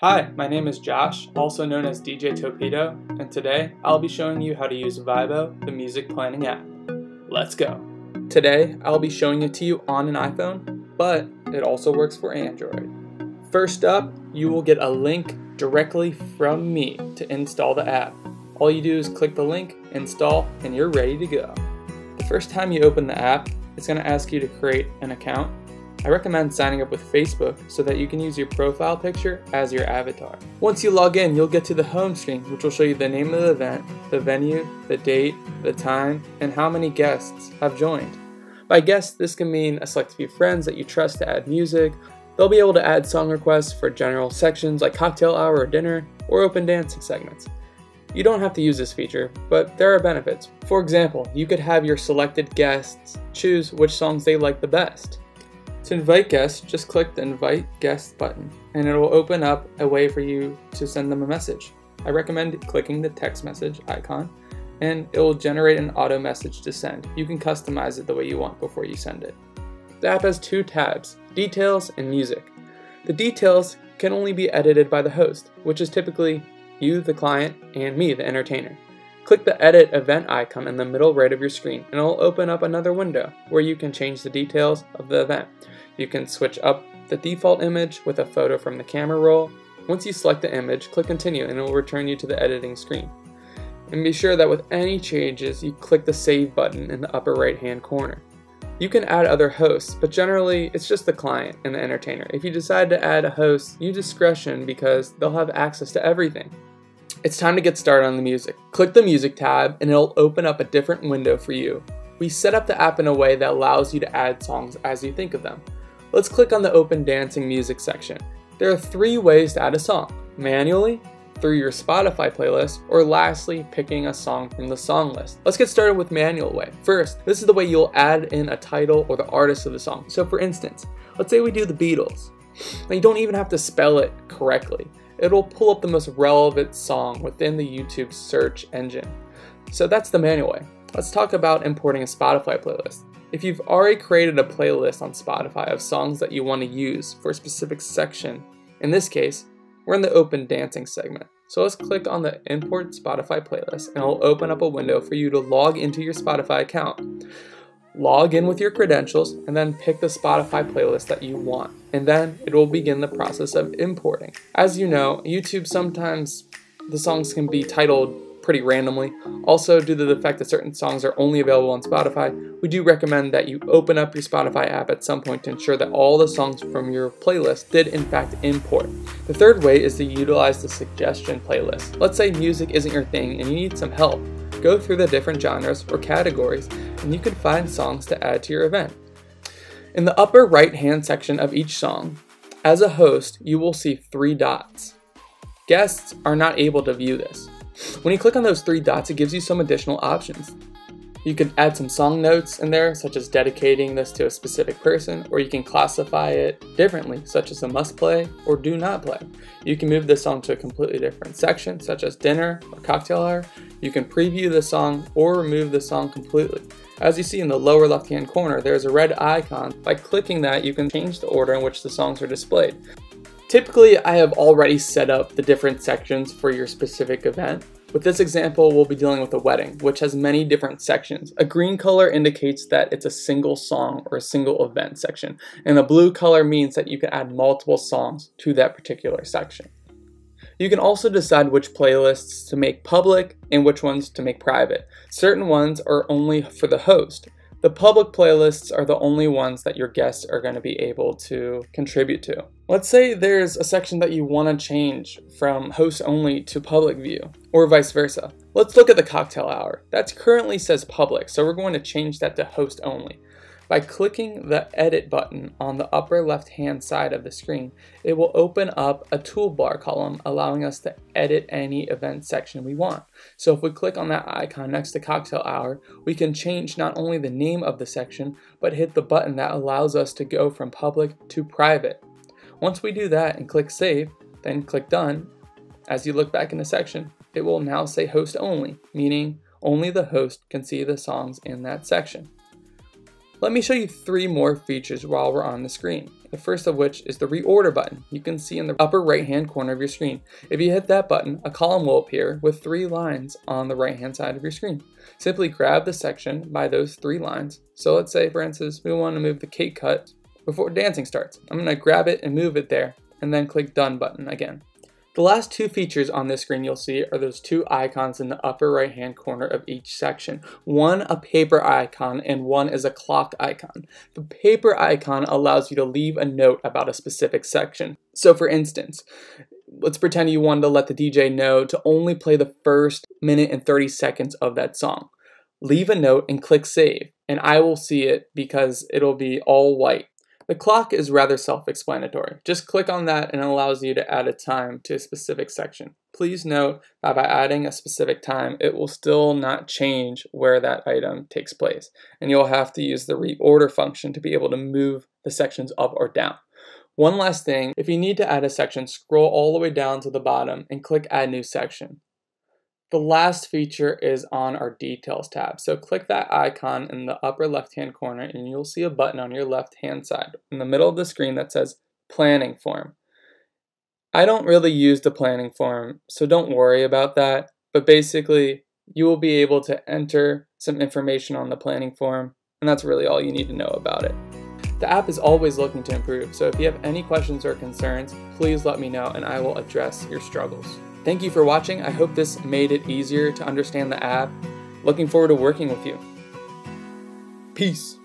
Hi, my name is Josh, also known as DJ Topedo, and today I'll be showing you how to use Vibo, the music planning app. Let's go! Today I'll be showing it to you on an iPhone, but it also works for Android. First up, you will get a link directly from me to install the app. All you do is click the link, install, and you're ready to go. The first time you open the app, it's going to ask you to create an account I recommend signing up with Facebook so that you can use your profile picture as your avatar. Once you log in, you'll get to the home screen, which will show you the name of the event, the venue, the date, the time, and how many guests have joined. By guests, this can mean a select few friends that you trust to add music. They'll be able to add song requests for general sections like cocktail hour or dinner, or open dancing segments. You don't have to use this feature, but there are benefits. For example, you could have your selected guests choose which songs they like the best. To invite guests, just click the Invite Guest button, and it will open up a way for you to send them a message. I recommend clicking the text message icon, and it will generate an auto message to send. You can customize it the way you want before you send it. The app has two tabs, Details and Music. The details can only be edited by the host, which is typically you, the client, and me, the entertainer. Click the Edit Event icon in the middle right of your screen and it will open up another window where you can change the details of the event. You can switch up the default image with a photo from the camera roll. Once you select the image, click Continue and it will return you to the editing screen. And be sure that with any changes, you click the Save button in the upper right hand corner. You can add other hosts, but generally it's just the client and the entertainer. If you decide to add a host, use discretion because they'll have access to everything. It's time to get started on the music. Click the music tab and it'll open up a different window for you. We set up the app in a way that allows you to add songs as you think of them. Let's click on the open dancing music section. There are three ways to add a song. Manually, through your Spotify playlist, or lastly, picking a song from the song list. Let's get started with manual way. First, this is the way you'll add in a title or the artist of the song. So for instance, let's say we do the Beatles. Now you don't even have to spell it correctly it'll pull up the most relevant song within the YouTube search engine. So that's the manual way. Let's talk about importing a Spotify playlist. If you've already created a playlist on Spotify of songs that you want to use for a specific section, in this case, we're in the open dancing segment. So let's click on the import Spotify playlist and it'll open up a window for you to log into your Spotify account log in with your credentials, and then pick the Spotify playlist that you want. And then it will begin the process of importing. As you know, YouTube sometimes the songs can be titled pretty randomly. Also, due to the fact that certain songs are only available on Spotify, we do recommend that you open up your Spotify app at some point to ensure that all the songs from your playlist did in fact import. The third way is to utilize the suggestion playlist. Let's say music isn't your thing and you need some help. Go through the different genres or categories and you can find songs to add to your event. In the upper right hand section of each song, as a host, you will see three dots. Guests are not able to view this. When you click on those three dots, it gives you some additional options. You can add some song notes in there, such as dedicating this to a specific person, or you can classify it differently, such as a must play or do not play. You can move the song to a completely different section, such as dinner or cocktail hour. You can preview the song or remove the song completely. As you see in the lower left hand corner, there's a red icon. By clicking that, you can change the order in which the songs are displayed. Typically, I have already set up the different sections for your specific event, with this example, we'll be dealing with a wedding, which has many different sections. A green color indicates that it's a single song or a single event section, and a blue color means that you can add multiple songs to that particular section. You can also decide which playlists to make public and which ones to make private. Certain ones are only for the host, the public playlists are the only ones that your guests are going to be able to contribute to. Let's say there's a section that you want to change from host only to public view, or vice versa. Let's look at the cocktail hour. That currently says public, so we're going to change that to host only. By clicking the Edit button on the upper left hand side of the screen, it will open up a toolbar column allowing us to edit any event section we want. So if we click on that icon next to Cocktail Hour, we can change not only the name of the section, but hit the button that allows us to go from public to private. Once we do that and click Save, then click Done, as you look back in the section, it will now say Host Only, meaning only the host can see the songs in that section. Let me show you three more features while we're on the screen. the first of which is the reorder button you can see in the upper right hand corner of your screen. If you hit that button, a column will appear with three lines on the right hand side of your screen. Simply grab the section by those three lines. So let's say, for instance, we want to move the cake cut before dancing starts. I'm going to grab it and move it there, and then click Done button again. The last two features on this screen you'll see are those two icons in the upper right hand corner of each section. One a paper icon and one is a clock icon. The paper icon allows you to leave a note about a specific section. So for instance, let's pretend you wanted to let the DJ know to only play the first minute and 30 seconds of that song. Leave a note and click save and I will see it because it'll be all white. The clock is rather self-explanatory. Just click on that and it allows you to add a time to a specific section. Please note that by adding a specific time, it will still not change where that item takes place. And you'll have to use the reorder function to be able to move the sections up or down. One last thing, if you need to add a section, scroll all the way down to the bottom and click add new section. The last feature is on our details tab. So click that icon in the upper left hand corner and you'll see a button on your left hand side in the middle of the screen that says planning form. I don't really use the planning form, so don't worry about that. But basically, you will be able to enter some information on the planning form, and that's really all you need to know about it. The app is always looking to improve, so if you have any questions or concerns, please let me know and I will address your struggles. Thank you for watching. I hope this made it easier to understand the app. Looking forward to working with you. Peace.